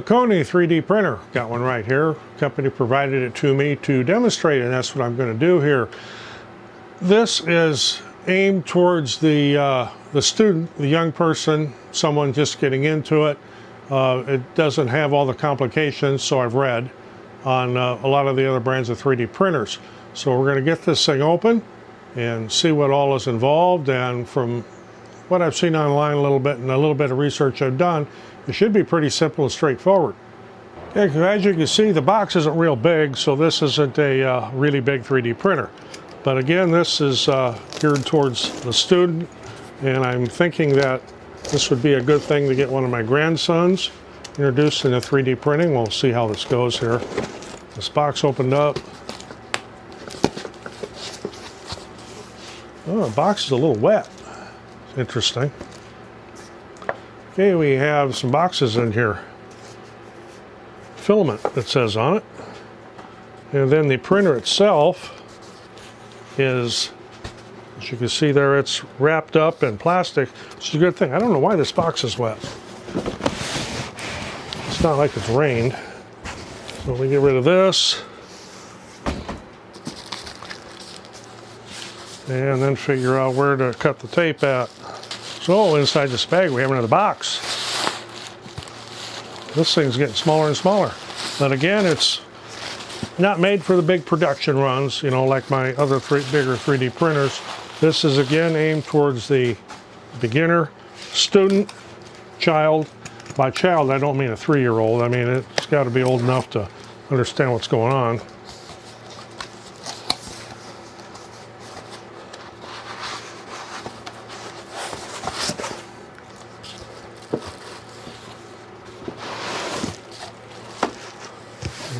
Kokoni 3D printer. Got one right here. Company provided it to me to demonstrate, and that's what I'm going to do here. This is aimed towards the uh, the student, the young person, someone just getting into it. Uh, it doesn't have all the complications, so I've read on uh, a lot of the other brands of 3D printers. So we're going to get this thing open and see what all is involved. And from what I've seen online a little bit and a little bit of research I've done, it should be pretty simple and straightforward. As you can see, the box isn't real big, so this isn't a uh, really big 3D printer. But again, this is uh, geared towards the student, and I'm thinking that this would be a good thing to get one of my grandsons introduced into 3D printing. We'll see how this goes here. This box opened up. Oh, the box is a little wet. Interesting. Okay, we have some boxes in here. Filament, it says on it. And then the printer itself is, as you can see there, it's wrapped up in plastic. It's a good thing. I don't know why this box is wet. It's not like it's rained. So we get rid of this. And then figure out where to cut the tape at. So inside this bag we have another box. This thing's getting smaller and smaller. But again, it's not made for the big production runs, you know, like my other three, bigger 3D printers. This is again aimed towards the beginner, student, child. By child, I don't mean a three-year-old. I mean, it's got to be old enough to understand what's going on.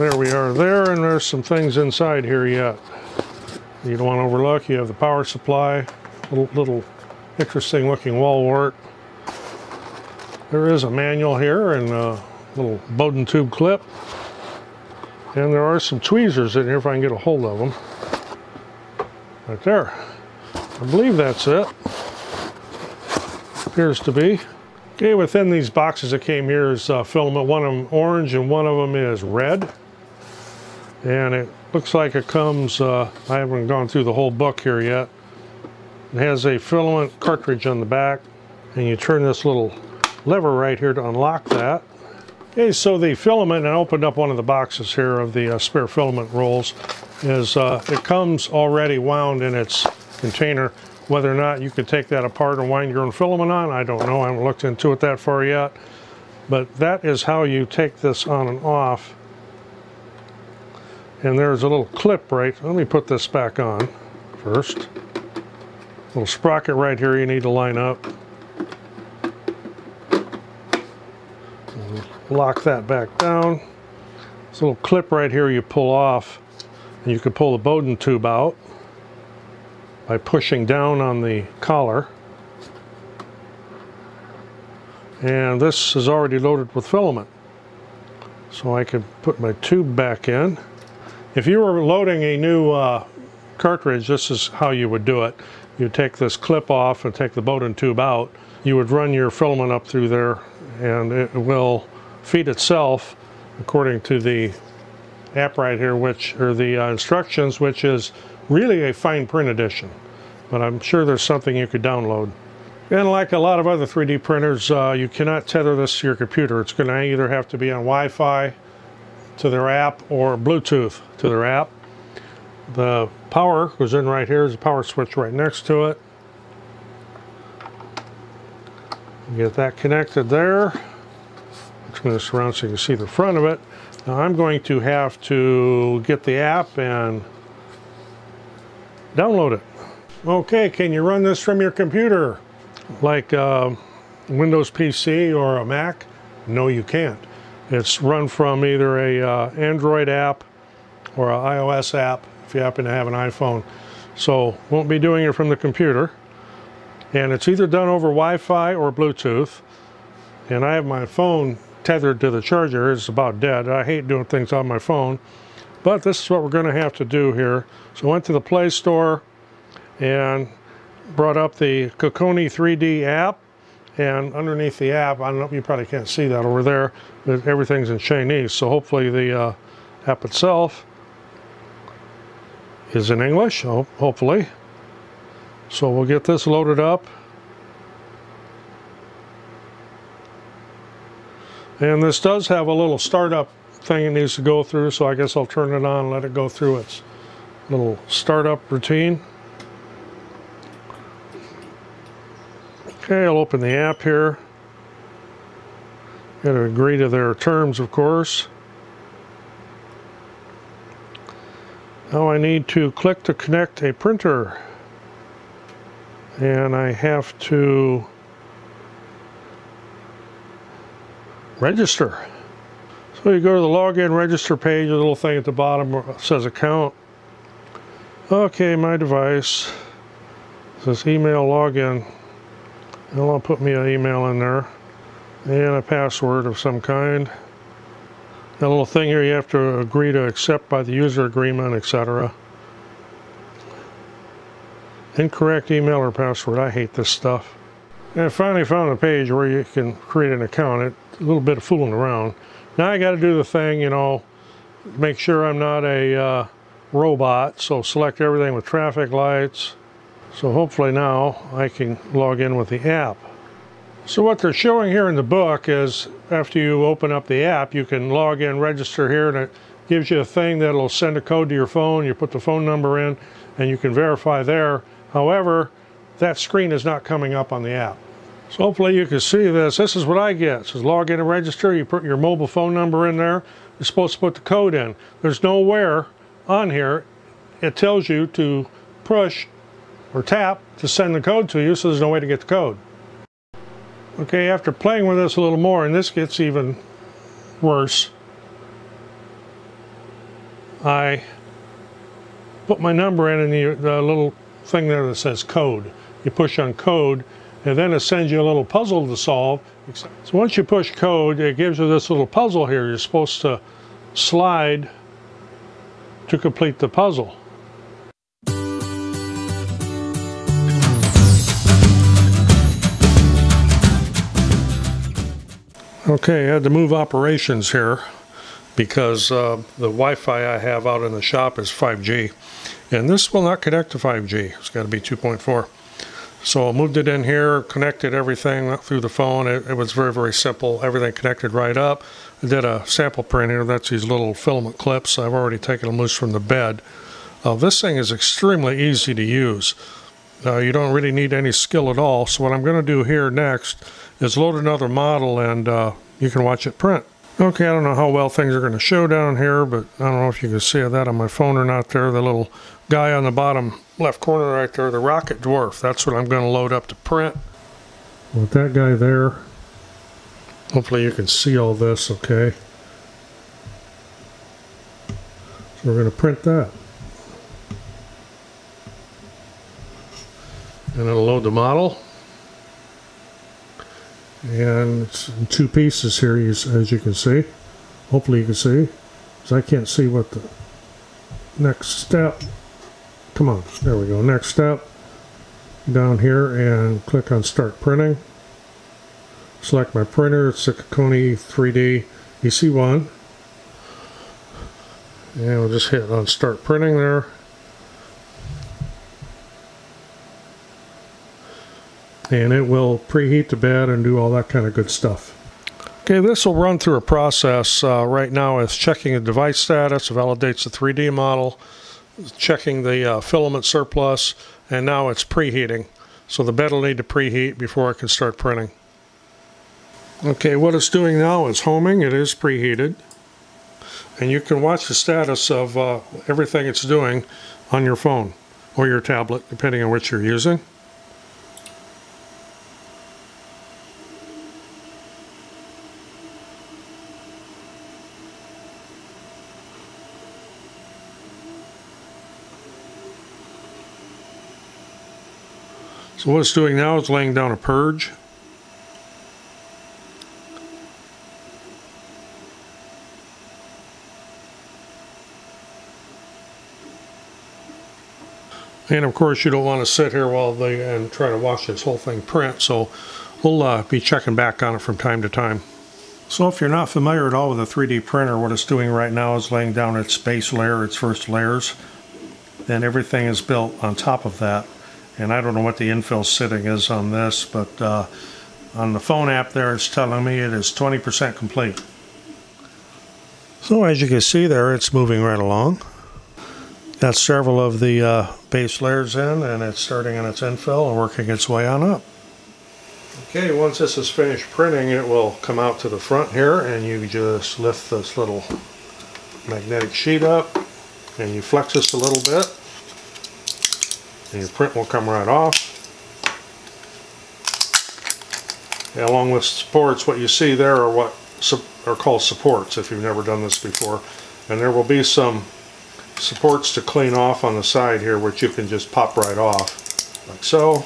There we are there, and there's some things inside here yet. You don't want to overlook. You have the power supply, little, little interesting looking wall wart. There is a manual here and a little Bowden tube clip. And there are some tweezers in here if I can get a hold of them. Right there. I believe that's it. Appears to be. Okay, within these boxes that came here is uh, filament. One of them orange and one of them is red and it looks like it comes uh, I haven't gone through the whole book here yet. It has a filament cartridge on the back and you turn this little lever right here to unlock that. Okay so the filament and I opened up one of the boxes here of the uh, spare filament rolls is uh, it comes already wound in its container. Whether or not you could take that apart and wind your own filament on I don't know. I haven't looked into it that far yet. But that is how you take this on and off and there's a little clip right, let me put this back on first. Little sprocket right here you need to line up. Lock that back down. This little clip right here you pull off and you can pull the Bowden tube out by pushing down on the collar. And this is already loaded with filament. So I can put my tube back in. If you were loading a new uh, cartridge, this is how you would do it. You take this clip off and take the Bowden tube out. You would run your filament up through there and it will feed itself according to the app right here, which or the uh, instructions, which is really a fine print edition. But I'm sure there's something you could download. And like a lot of other 3D printers, uh, you cannot tether this to your computer. It's going to either have to be on Wi-Fi to their app or Bluetooth to their app. The power goes in right here. There's a power switch right next to it. Get that connected there. Going to surround so you can see the front of it. Now I'm going to have to get the app and download it. Okay, can you run this from your computer? Like uh, Windows PC or a Mac? No, you can't. It's run from either a uh, Android app or an iOS app if you happen to have an iPhone. So won't be doing it from the computer. And it's either done over Wi-Fi or Bluetooth. And I have my phone tethered to the charger. It's about dead. I hate doing things on my phone. But this is what we're going to have to do here. So I went to the Play Store and brought up the Kokoni 3D app And underneath the app, I don't know, you probably can't see that over there, but everything's in Chinese. So hopefully the uh, app itself is in English, hopefully. So we'll get this loaded up. And this does have a little startup thing it needs to go through, so I guess I'll turn it on and let it go through its little startup routine. Okay, I'll open the app here. Got to agree to their terms, of course. Now I need to click to connect a printer. And I have to register. So you go to the login register page, a little thing at the bottom says account. Okay, my device says email login. I'll put me an email in there and a password of some kind. That little thing here you have to agree to accept by the user agreement, etc. Incorrect email or password. I hate this stuff. And I finally found a page where you can create an account. A little bit of fooling around. Now I got to do the thing, you know, make sure I'm not a uh, robot. So select everything with traffic lights. So hopefully now I can log in with the app. So what they're showing here in the book is after you open up the app, you can log in, register here, and it gives you a thing that'll send a code to your phone. You put the phone number in, and you can verify there. However, that screen is not coming up on the app. So hopefully you can see this. This is what I get. It says log in and register. You put your mobile phone number in there. You're supposed to put the code in. There's nowhere on here it tells you to push or tap to send the code to you, so there's no way to get the code. Okay, after playing with this a little more, and this gets even worse, I put my number in and the, the little thing there that says code. You push on code, and then it sends you a little puzzle to solve. So once you push code, it gives you this little puzzle here. You're supposed to slide to complete the puzzle. Okay, I had to move operations here because uh, the Wi-Fi I have out in the shop is 5G. And this will not connect to 5G. It's got to be 2.4. So I moved it in here, connected everything through the phone. It, it, was very, very simple. Everything connected right up. I did a sample print here. That's these little filament clips. I've already taken them loose from the bed. Uh, this thing is extremely easy to use. Uh, you don't really need any skill at all. So what I'm going to do here next is load another model and uh, you can watch it print. Okay, I don't know how well things are going to show down here, but I don't know if you can see that on my phone or not there. The little guy on the bottom left corner right there, the Rocket Dwarf. That's what I'm going to load up to print. With that guy there, hopefully you can see all this okay. So we're going to print that. And it'll load the model. And it's in two pieces here as you can see. Hopefully you can see. Because I can't see what the next step come on there we go. Next step down here and click on start printing. Select my printer it's a Koni 3D EC1 and we'll just hit on start printing there and it will preheat the bed and do all that kind of good stuff. Okay, this will run through a process. Uh, right now it's checking the device status, validates the 3D model, checking the uh, filament surplus, and now it's preheating. So the bed will need to preheat before it can start printing. Okay, what it's doing now is homing. It is preheated. And you can watch the status of uh, everything it's doing on your phone or your tablet, depending on which you're using. So what it's doing now is laying down a purge. And of course you don't want to sit here while they and try to watch this whole thing print. So we'll uh, be checking back on it from time to time. So if you're not familiar at all with a 3D printer, what it's doing right now is laying down its base layer, its first layers. Then everything is built on top of that. And I don't know what the infill sitting is on this, but uh, on the phone app there, it's telling me it is 20% complete. So as you can see there, it's moving right along. Got several of the uh, base layers in, and it's starting on its infill and working its way on up. Okay, once this is finished printing, it will come out to the front here, and you just lift this little magnetic sheet up, and you flex this a little bit, and your print will come right off. And along with supports, what you see there are what are called supports if you've never done this before. And there will be some supports to clean off on the side here which you can just pop right off like so.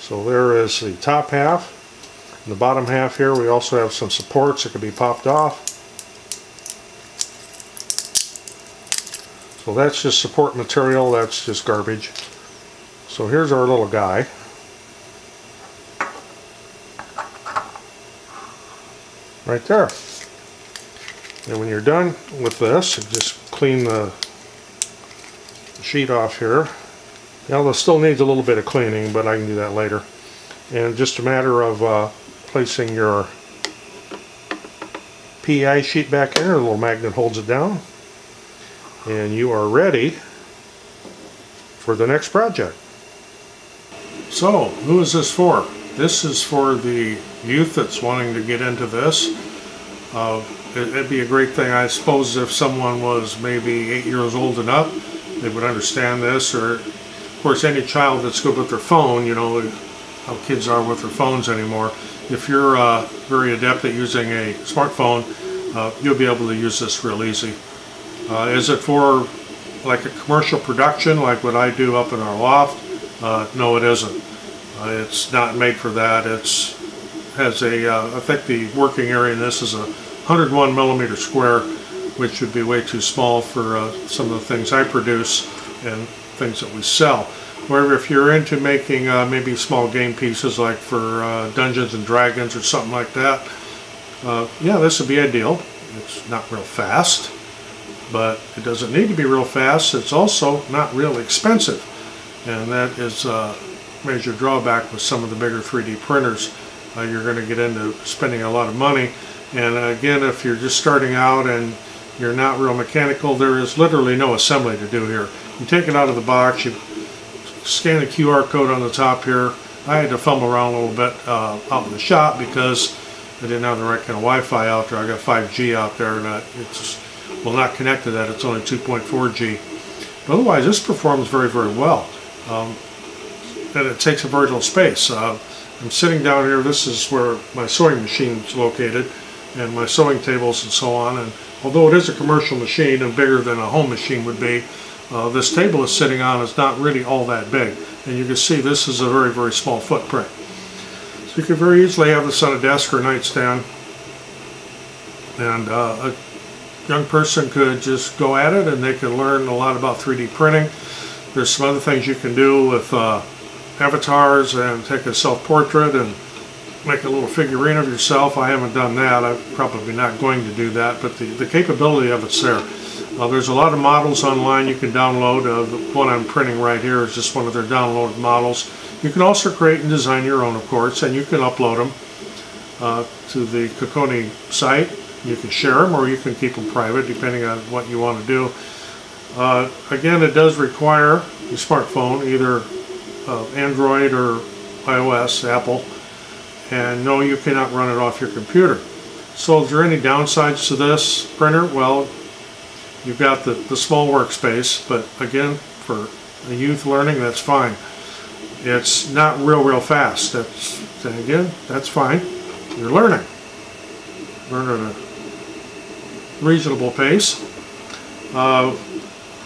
So there is the top half. In the bottom half here we also have some supports that can be popped off. So that's just support material, that's just garbage. So here's our little guy. Right there. And when you're done with this, just clean the sheet off here. Now this still needs a little bit of cleaning, but I can do that later. And just a matter of uh, placing your PEI sheet back in, a little magnet holds it down and you are ready for the next project. So, who is this for? This is for the youth that's wanting to get into this. Uh, it, would be a great thing, I suppose, if someone was maybe eight years old and up, they would understand this, or of course any child that's good with their phone, you know how kids are with their phones anymore. If you're uh, very adept at using a smartphone, uh, you'll be able to use this real easy. Uh, is it for like a commercial production like what I do up in our loft? Uh, no, it isn't. Uh, it's not made for that. It's has a, uh, I think the working area in this is a 101 millimeter square, which would be way too small for uh, some of the things I produce and things that we sell. However, if you're into making uh, maybe small game pieces like for Dungeons and Dragons or something like that, yeah, this would be ideal. It's not real fast but it doesn't need to be real fast. It's also not real expensive. And that is a major drawback with some of the bigger 3D printers. Uh, you're going to get into spending a lot of money. And again, if you're just starting out and you're not real mechanical, there is literally no assembly to do here. You take it out of the box, you scan the QR code on the top here. I had to fumble around a little bit uh, out in the shop because I didn't have the right kind of Wi-Fi out there. I got 5G out there and it's will not connect to that. It's only 2.4G. But otherwise, this performs very, very well. Um, and it takes a very little space. Uh, I'm sitting down here. This is where my sewing machine is located and my sewing tables and so on. And although it is a commercial machine and bigger than a home machine would be, uh, this table is sitting on is not really all that big. And you can see this is a very, very small footprint. So you can very easily have this on a desk or nightstand. And uh, young person could just go at it and they can learn a lot about 3D printing. There's some other things you can do with uh, avatars and take a self-portrait and make a little figurine of yourself. I haven't done that. I'm probably not going to do that, but the, the capability of it's there. Uh, there's a lot of models online you can download. Uh, the one I'm printing right here is just one of their downloaded models. You can also create and design your own, of course, and you can upload them uh, to the Kokoni site you can share them or you can keep them private depending on what you want to do. Uh, again, it does require a smartphone, either uh, Android or iOS, Apple, and no, you cannot run it off your computer. So is there any downsides to this printer? Well, you've got the, the small workspace, but again, for youth learning, that's fine. It's not real, real fast. That's, again, that's fine. You're learning. Learn a reasonable pace. Uh,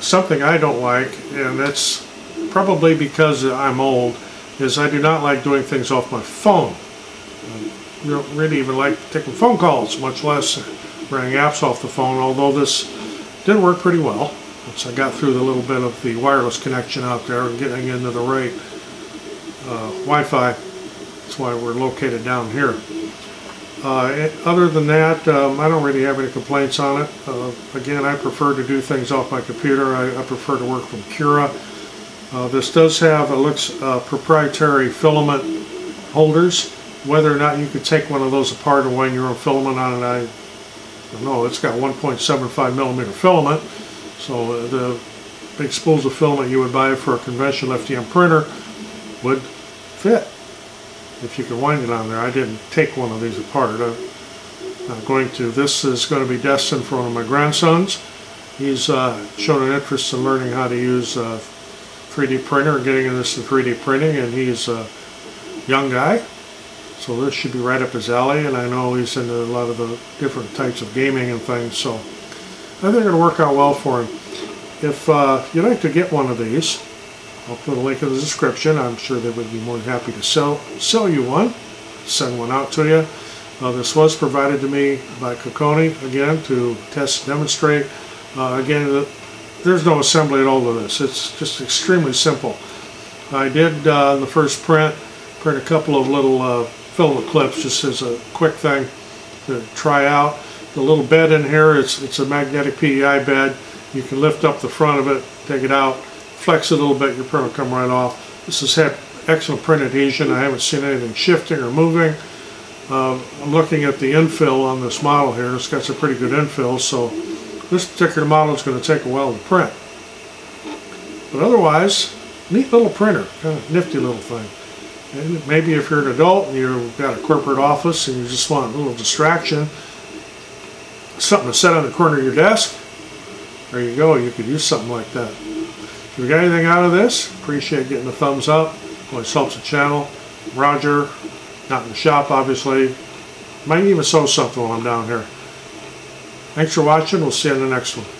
something I don't like, and that's probably because I'm old, is I do not like doing things off my phone. I don't really even like taking phone calls, much less running apps off the phone, although this did work pretty well. Once I got through the little bit of the wireless connection out there and getting into the right uh, Wi-Fi. That's why we're located down here. Uh, other than that, um, I don't really have any complaints on it. Uh, again, I prefer to do things off my computer. I, I prefer to work from Cura. Uh, this does have, it looks, uh, proprietary filament holders. Whether or not you could take one of those apart and wind your own filament on it, I don't know. It's got 1.75 millimeter filament, so uh, the big spools of filament you would buy for a conventional FDM printer would fit if you could wind it on there. I didn't take one of these apart. I, I'm going to. This is going to be destined for one of my grandsons. He's uh, shown an interest in learning how to use a 3D printer getting into this 3D printing, and he's a young guy. So this should be right up his alley, and I know he's into a lot of the different types of gaming and things, so I think it'll work out well for him. If uh, you'd like to get one of these, I'll put a link in the description. I'm sure they would be more than happy to sell sell you one, send one out to you. Uh, this was provided to me by Kokoni, again, to test demonstrate. Uh, again, the, there's no assembly at all to this. It's just extremely simple. I did, uh, the first print, print a couple of little uh, filament clips just as a quick thing to try out. The little bed in here, it's, it's a magnetic PEI bed. You can lift up the front of it, take it out, flex it a little bit, your print will come right off. This has had excellent print adhesion. I haven't seen anything shifting or moving. Um, I'm looking at the infill on this model here. It's got some pretty good infill, so this particular model is going to take a while to print. But otherwise, neat little printer, kind of nifty little thing. And maybe if you're an adult and you've got a corporate office and you just want a little distraction, something to set on the corner of your desk, there you go, you could use something like that. You got anything out of this, appreciate getting a thumbs up. Always helps the channel. Roger, not in the shop obviously. Might even sew something while I'm down here. Thanks for watching. We'll see you in the next one.